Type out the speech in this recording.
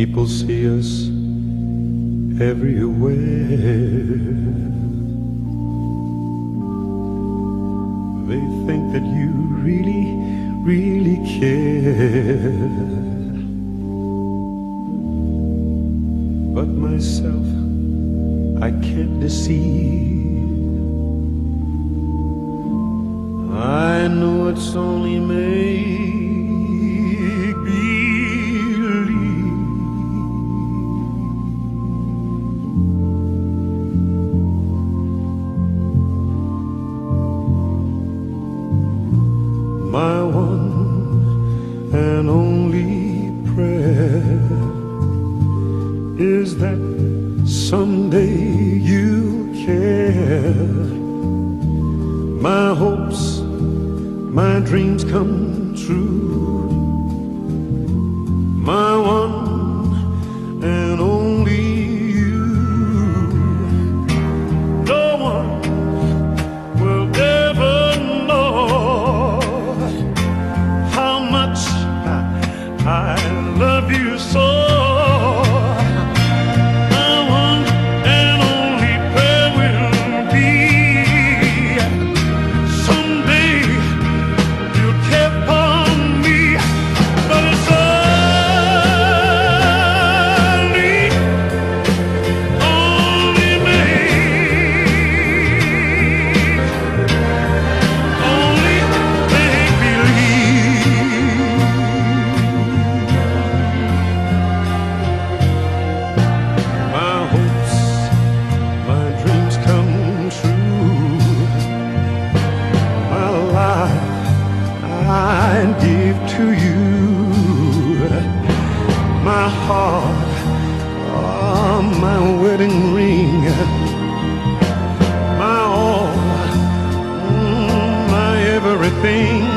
People see us everywhere. They think that you really, really care. But myself, I can't deceive. I know it's only make My one and only prayer is that someday you'll care. My hopes, my dreams come true. Give to you. My heart, oh, my wedding ring. My all, mm, my everything.